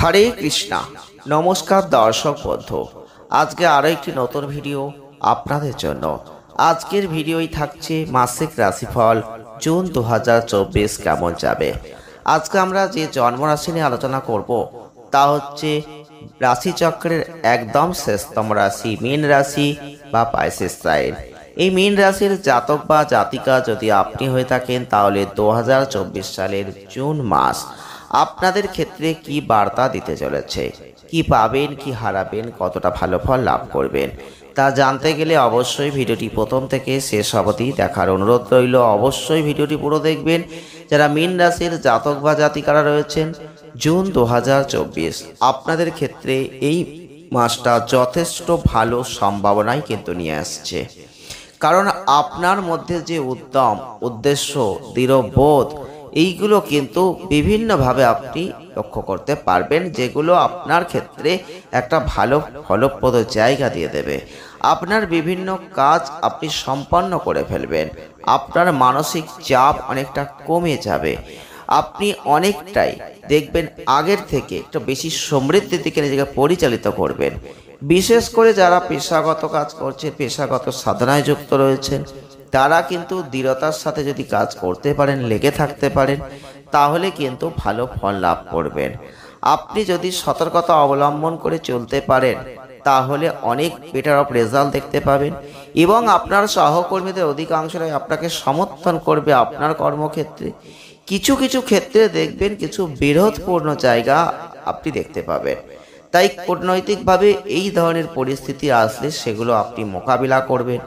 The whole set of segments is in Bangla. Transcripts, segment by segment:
হরে কৃষ্ণা। নমস্কার দর্শক বন্ধু। আজকে আরও একটি নতুন ভিডিও আপনাদের জন্য। আজকের ভিডিওই থাকছে মাসিক রাশিফল, জুন দু হাজার চব্বিশ কেমন যাবে? আজকে আমরা যে জন্মরাশি নিয়ে আলোচনা করব, তা হচ্ছে রাশিচক্রের একদম শেষতম রাশি, মীন রাশি বা পাইসিস সাইন। এই মীন রাশির জাতক বা জাতিকা যদি আপনি হয়ে থাকেন, তাহলে দু হাজার চব্বিশ সালের জুন মাস আপনাদের ক্ষেত্রে কি বার্তা দিতে চলেছে? কি পাবেন, কি হারাবেন, কতটা ভালো ফল লাভ করবেন? তা জানতে গেলে অবশ্যই ভিডিওটি প্রথম থেকে শেষ অবধি দেখার অনুরোধ রইল। অবশ্যই ভিডিওটি পুরো দেখবেন। যারা মীন রাশির জাতক বা জাতিকারা রয়েছেন, জুন দু হাজার চব্বিশ। আপনাদের ক্ষেত্রে এই মাসটা যথেষ্ট ভালো সম্ভাবনাই কিন্তু নিয়ে আসছে। কারণ আপনার মধ্যে যে উদ্যম, উদ্দেশ্য, দৃঢ়বোধ এইগুলো কিন্তু বিভিন্নভাবে আপনি লক্ষ্য করতে পারবেন, যেগুলো আপনার ক্ষেত্রে একটা ভালো ফলপ্রদ জায়গা দিয়ে দেবে। আপনার বিভিন্ন কাজ আপনি সম্পন্ন করে ফেলবেন। আপনার মানসিক চাপ অনেকটা কমে যাবে। আপনি অনেকটাই দেখবেন আগের থেকে একটু বেশি সমৃদ্ধির দিকে নিজেকে পরিচালিত করবেন। বিশেষ করে যারা পেশাগত কাজ করছে, পেশাগত সাধনায় যুক্ত রয়েছেন তারা কিন্তু দৃঢ়তার সাথে যদি কাজ করতে পারেন, লেগে থাকতে পারেন, তাহলে কিন্তু ভালো ফল লাভ করবেন। আপনি যদি সতর্কতা অবলম্বন করে চলতে পারেন, তাহলে অনেক বেটার অফ রেজাল্ট দেখতে পাবেন এবং আপনার সহকর্মীদের অধিকাংশরাই আপনাকে সমর্থন করবে আপনার কর্মক্ষেত্রে। কিছু কিছু ক্ষেত্রে দেখবেন কিছু বিরোধপূর্ণ জায়গা আপনি দেখতে পাবেন। তাই কূটনৈতিকভাবে এই ধরনের পরিস্থিতি আসলে সেগুলো আপনি মোকাবিলা করবেন।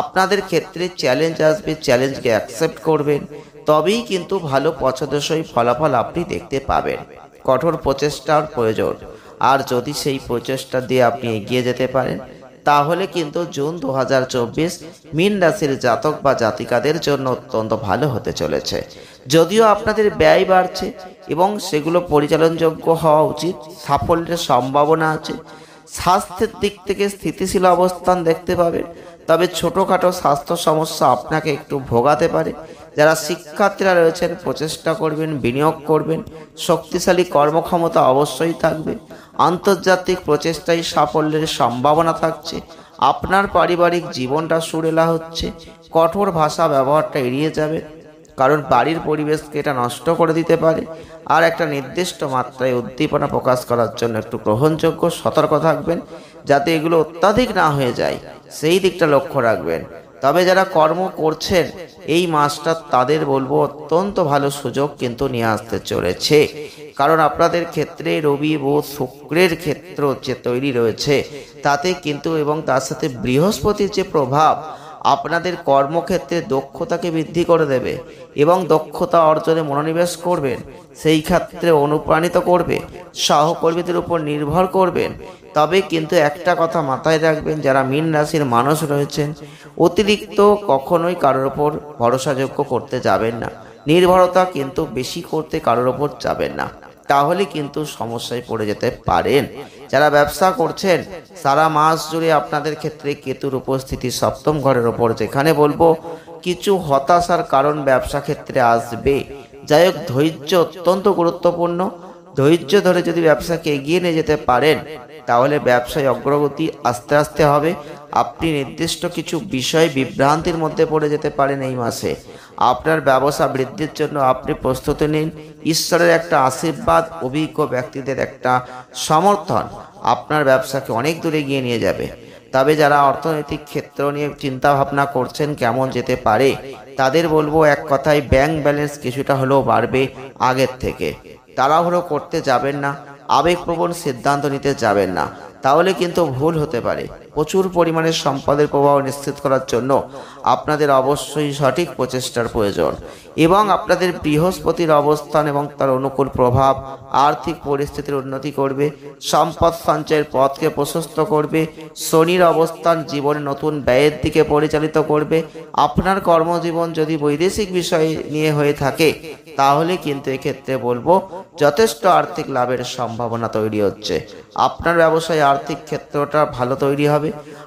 আপনাদের ক্ষেত্রে চ্যালেঞ্জ আসবে চ্যালেঞ্জকে অ্যাকসেপ্ট করবেন। তবেই কিন্তু ভালো পছন্দসই ফলাফল আপনি দেখতে পাবেন। কঠোর প্রচেষ্টার প্রয়োজন। আর যদি সেই প্রচেষ্টা দিয়ে আপনি এগিয়ে যেতে পারেন, তাহলে কিন্তু জুন দু হাজার চব্বিশ মিন রাশির জাতক বা জাতিকাদের জন্য অত্যন্ত ভালো হতে চলেছে। যদিও আপনাদের ব্যয় বাড়ছে এবং সেগুলো পরিচালনযোগ্য হওয়া উচিত, সাফল্যের সম্ভাবনা আছে। স্বাস্থ্যের দিক থেকে স্থিতিশীল অবস্থান দেখতে পাবেন। তবে ছোটোখাটো স্বাস্থ্য সমস্যা আপনাকে একটু ভোগাতে পারে। যারা শিক্ষার্থীরা রয়েছেন, প্রচেষ্টা করবেন, বিনিয়োগ করবেন, শক্তিশালী কর্মক্ষমতা অবশ্যই থাকবে। আন্তর্জাতিক প্রচেষ্টায় সাফল্যের সম্ভাবনা থাকছে। আপনার পারিবারিক জীবনটা সুরেলা হচ্ছে। কঠোর ভাষা ব্যবহারটা এড়িয়ে যাবে কারণ বাড়ির পরিবেশকে এটা নষ্ট করে দিতে পারে। আর একটা নির্দিষ্ট মাত্রায় উদ্দীপনা প্রকাশ করার জন্য একটু গ্রহণযোগ্য, সতর্ক থাকবেন, যাতে এগুলো অত্যাধিক না হয়ে যায়। সেই দিকটা লক্ষ্য রাখবেন। তবে যারা কর্ম করছেন, এই মাসটা তাদের বলব অত্যন্ত ভালো সুযোগ কিন্তু নিয়ে আসতে চলেছে। কারণ আপনাদের ক্ষেত্রে রবি, বোধ, শুক্রের ক্ষেত্র যে তৈরি রয়েছে, তাতে কিন্তু এবং তার সাথে বৃহস্পতির যে প্রভাব আপনাদের কর্মক্ষেত্রে দক্ষতাকে বৃদ্ধি করে দেবে এবং দক্ষতা অর্জনে মনোনিবেশ করবেন। সেই ক্ষেত্রে অনুপ্রাণিত করবে, সহকর্মীদের উপর নির্ভর করবেন। তবে কিন্তু একটা কথা মাথায় রাখবেন, যারা মীন রাশির মানুষ রয়েছেন, অতিরিক্ত কখনোই কারোর ওপর ভরসাযোগ্য করতে যাবেন না। নির্ভরতা কিন্তু বেশি করতে কারোর ওপর যাবেন না। তাহলে কিন্তু সমস্যায় পড়ে যেতে পারেন। যারা ব্যবসা করছেন, সারা মাস জুড়ে আপনাদের ক্ষেত্রে কেতুর উপস্থিতি সপ্তম ঘরের ওপর, যেখানে বলব, কিছু হতাশার কারণ ব্যবসা ক্ষেত্রে আসবে। যাই হোক, ধৈর্য অত্যন্ত গুরুত্বপূর্ণ। ধৈর্য ধরে যদি ব্যবসাকে এগিয়ে নিয়ে যেতে পারেন তাহলে ব্যবসায় অগ্রগতি আস্তে আস্তে হবে। আপনি নির্দিষ্ট কিছু বিষয় বিভ্রান্তির মধ্যে পড়ে যেতে পারেন এই মাসে। আপনার ব্যবসা বৃদ্ধির জন্য আপনি প্রস্তুতি নিন। ঈশ্বরের একটা আশীর্বাদ, অভিজ্ঞ ব্যক্তিদের একটা সমর্থন আপনার ব্যবসাকে অনেক দূরে গিয়ে নিয়ে যাবে। তবে যারা অর্থনৈতিক ক্ষেত্র নিয়ে চিন্তা ভাবনা করছেন কেমন যেতে পারে, তাদের বলব এক কথায় ব্যাংক ব্যালেন্স কিছুটা হলেও বাড়বে আগের থেকে। তাড়াহুড়ো করতে যাবেন না। আবেগপ্রবণ সিদ্ধান্ত নিতে যাবেন না। তাহলে কিন্তু ভুল হতে পারে। প্রচুর পরিমাণে সম্পদের প্রবাহ নিশ্চিত করার জন্য আপনাদের অবশ্যই সঠিক প্রচেষ্টার প্রয়োজন। এবং আপনাদের বৃহস্পতির অবস্থান এবং তার অনুকূল প্রভাব, আর্থিক পরিস্থিতির উন্নতি করবে, সম্পদ সঞ্চয়ের পথকে প্রশস্ত করবে, শনির অবস্থান জীবনে নতুন ব্যয়ের দিকে পরিচালিত করবে। আপনার কর্মজীবন যদি বৈদেশিক বিষয় নিয়ে হয়ে থাকে, তাহলে কিন্তু এক্ষেত্রে বলব যথেষ্ট আর্থিক লাভের সম্ভাবনা তৈরি হচ্ছে। আপনার ব্যবসায় আর্থিক ক্ষেত্রটা ভালো তৈরি হবে।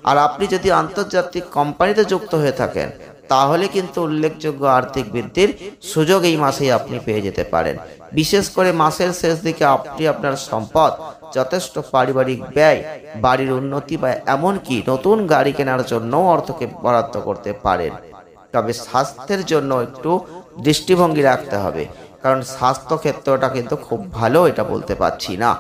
আর আপনি যদি আন্তর্জাতিক কোম্পানিতে যুক্ত হয়ে থাকেন, তাহলে কিন্তু উল্লেখযোগ্য আর্থিক বৃদ্ধির সুযোগ এই মাসেই আপনি পেয়ে যেতে পারেন। বিশেষ করে মাসের শেষ দিকে আপনি আপনার সম্পদ যথেষ্ট পারিবারিক ব্যয়, বাড়ির উন্নতি বা এমনকি নতুন গাড়ি কেনার জন্য অর্থকে বরাদ্দ করতে পারেন। তবে স্বাস্থ্যের জন্য একটু দৃষ্টিভঙ্গি রাখতে হবে, কারণ স্বাস্থ্য ক্ষেত্রটা কিন্তু খুব ভালো, এটা বলতে পারছি না।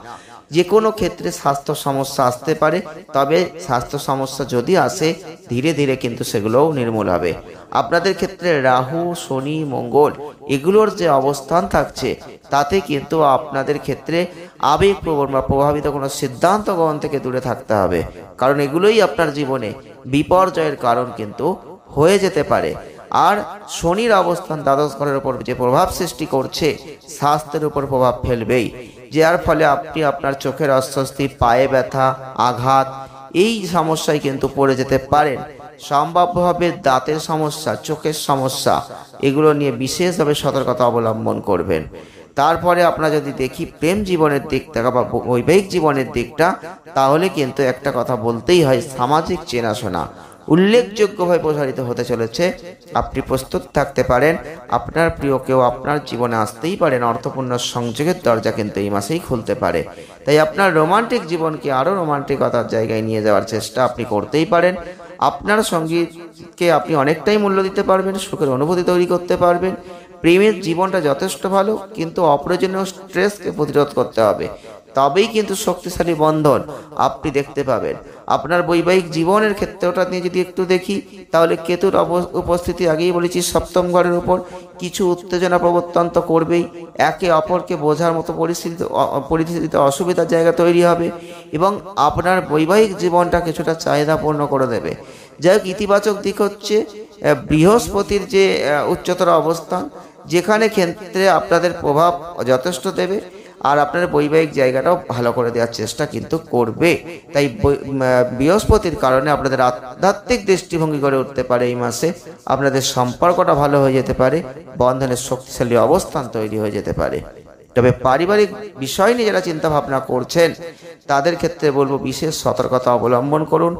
যে কোনো ক্ষেত্রে স্বাস্থ্য সমস্যা আসতে পারে, তবে স্বাস্থ্য সমস্যা যদি আসে, ধীরে ধীরে কিন্তু সেগুলোও নির্মূল হবে। আপনাদের ক্ষেত্রে রাহু, শনি, মঙ্গল এগুলোর যে অবস্থান থাকছে, তাতে কিন্তু আপনাদের ক্ষেত্রে আবেগ প্রবণ বা প্রভাবিত কোনো সিদ্ধান্ত গ্রহণ থেকে দূরে থাকতে হবে। কারণ এগুলোই আপনার জীবনে বিপর্যয়ের কারণ কিন্তু হয়ে যেতে পারে। আর শনির অবস্থান দ্বাদশ ঘরের উপর যে প্রভাব সৃষ্টি করছে, স্বাস্থ্যের উপর প্রভাব ফেলবেই। যার ফলে আপনি আপনার চোখের অস্বস্তি, পায়ে ব্যথা, আঘাত, এই সমস্যায় কিন্তু পড়ে যেতে পারেন। সম্ভাব্যভাবে দাঁতের সমস্যা, চোখের সমস্যা, এগুলো নিয়ে বিশেষভাবে সতর্কতা অবলম্বন করবেন। তারপরে আপনারা যদি দেখি প্রেম জীবনের দিকটা বা বৈবাহিক জীবনের দিকটা, তাহলে কিন্তু একটা কথা বলতেই হয়, সামাজিক চেনাশোনা উল্লেখযোগ্যভাবে প্রসারিত হতে চলেছে। আপনি প্রস্তুত থাকতে পারেন। আপনার প্রিয় কেউ আপনার জীবনে আসতেই পারেন অর্থপূর্ণ সংযোগের দরজা কিন্তু এই মাসেই খুলতে পারে। তাই আপনার রোমান্টিক জীবনকে আরও রোমান্টিকতার জায়গায় নিয়ে যাওয়ার চেষ্টা আপনি করতেই পারেন। আপনার সঙ্গীতকে আপনি অনেকটাই মূল্য দিতে পারবেন, সুখের অনুভূতি তৈরি করতে পারবেন। প্রেমের জীবনটা যথেষ্ট ভালো, কিন্তু অপ্রয়োজনীয় স্ট্রেসকে প্রতিরোধ করতে হবে। তবেই কিন্তু শক্তিশালী বন্ধন আপনি দেখতে পাবেন। আপনার বৈবাহিক জীবনের ক্ষেত্রটা নিয়ে যদি একটু দেখি, তাহলে কেতুর উপস্থিতি আগেই বলেছি, সপ্তম ঘরের উপর কিছু উত্তেজনা প্রবর্তন তো করবেই। একে অপরকে বোঝার মতো পরিস্থিতি পরিস্থিতিতে অসুবিধার জায়গা তৈরি হবে এবং আপনার বৈবাহিক জীবনটা কিছুটা চাহিদাপূর্ণ করে দেবে। যাই হোক, ইতিবাচক দিক হচ্ছে বৃহস্পতির যে উচ্চতর অবস্থান, যেখানে ক্ষেত্রে আপনাদের প্রভাব যথেষ্ট দেবে। আর আপনার বৈবাহিক জায়গাটাও ভালো করে দেওয়ার চেষ্টা কিন্তু করবে। তাই বৃহস্পতির কারণে আপনাদের আধ্যাত্মিক দৃষ্টিভঙ্গি করে উঠতে পারে এই মাসে। আপনাদের সম্পর্কটা ভালো হয়ে যেতে পারে, বন্ধনের শক্তিশালী অবস্থান তৈরি হয়ে যেতে পারে। তবে পারিবারিক বিষয় নিয়ে যারা চিন্তা ভাবনা করছেন, তাদের ক্ষেত্রে বলব বিশেষ সতর্কতা অবলম্বন করুন।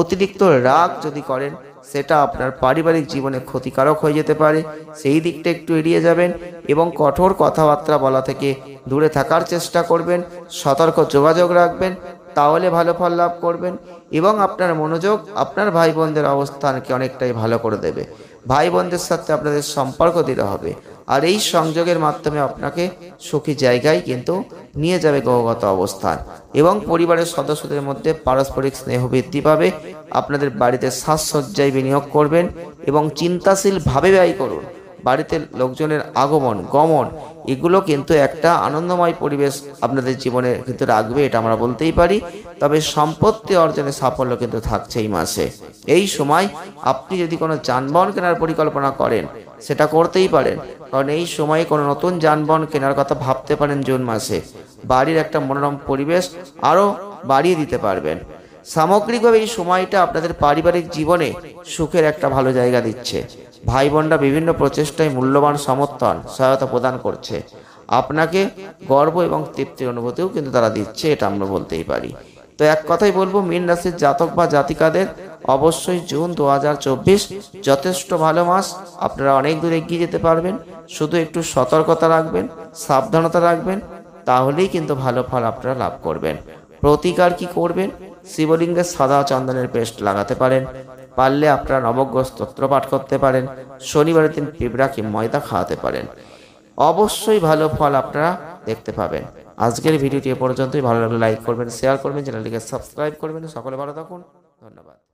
অতিরিক্ত রাগ যদি করেন, সেটা আপনার পারিবারিক জীবনে ক্ষতিকারক হয়ে যেতে পারে। সেই দিকটা একটু এড়িয়ে যাবেন এবং কঠোর কথাবার্তা বলা থেকে দূরে থাকার চেষ্টা করবেন, সতর্ক যোগাযোগ রাখবেন, তাহলে ভালো ফল লাভ করবেন এবং আপনার মনোযোগ আপনার ভাই বোনদের অবস্থানকে অনেকটাই ভালো করে দেবে। ভাই বোনদের সাথে আপনাদের সম্পর্ক দিতে হবে। আর এই সংযোগের মাধ্যমে আপনাকে সুখী জায়গায় কিন্তু নিয়ে যাবে গ্রহগত অবস্থান এবং পরিবারের সদস্যদের মধ্যে পারস্পরিক স্নেহ বৃদ্ধি পাবে, আপনাদের বাড়িতে সাজসজ্জায় বিনিয়োগ করবেন এবং চিন্তাশীলভাবে ব্যয় করুন। বাড়িতে লোকজনের আগমন, গমন, এগুলো কিন্তু একটা আনন্দময় পরিবেশ আপনাদের জীবনে কিন্তু রাখবে, এটা আমরা বলতেই পারি। তবে সম্পত্তি অর্জনের সাফল্য কিন্তু থাকছে এই মাসে। এই সময় আপনি যদি কোনো যানবাহন কেনার পরিকল্পনা করেন, সেটা করতেই পারেন। কারণ এই সময়ে কোনো নতুন যানবাহন কেনার কথা ভাবতে পারেন জুন মাসে। বাড়ির একটা মনোরম পরিবেশ আরও বাড়িয়ে দিতে পারবেন। সামগ্রিকভাবে এই সময়টা আপনাদের পারিবারিক জীবনে সুখের একটা ভালো জায়গা দিচ্ছে। ভাই বোনরা বিভিন্ন প্রচেষ্টায় মূল্যবান সমর্থন, সহায়তা প্রদান করছে। আপনাকে গর্ব এবং তৃপ্তির অনুভূতিও কিন্তু তারা দিচ্ছে, এটা আমরা বলতেই পারি। তো এক কথাই বলব, মীন রাশির জাতক বা জাতিকাদের অবশ্যই জুন দু হাজার চব্বিশ যথেষ্ট ভালো মাস। আপনারা অনেক দূর এগিয়ে যেতে পারবেন। শুধু একটু সতর্কতা রাখবেন, সাবধানতা রাখবেন, তাহলেই কিন্তু ভালো ফল আপনারা লাভ করবেন। প্রতিকার কি করবেন? শিবলিঙ্গের সাদা চন্দনের পেস্ট লাগাতে পারেন। পারলে আপনারা নবজ্ঞ স্তোত্র পাঠ করতে পারেন, শনিবারের দিন পিঁপড়াকে ময়দা খাওয়াতে পারেন। অবশ্যই ভালো ফল আপনারা দেখতে পাবেন। আজকের ভিডিওটি এ পর্যন্তই। ভালো লাগলে লাইক করবেন শেয়ার করবেন চ্যানেলটিকে সাবস্ক্রাইব করবেন। সকলে ভালো থাকুন। ধন্যবাদ।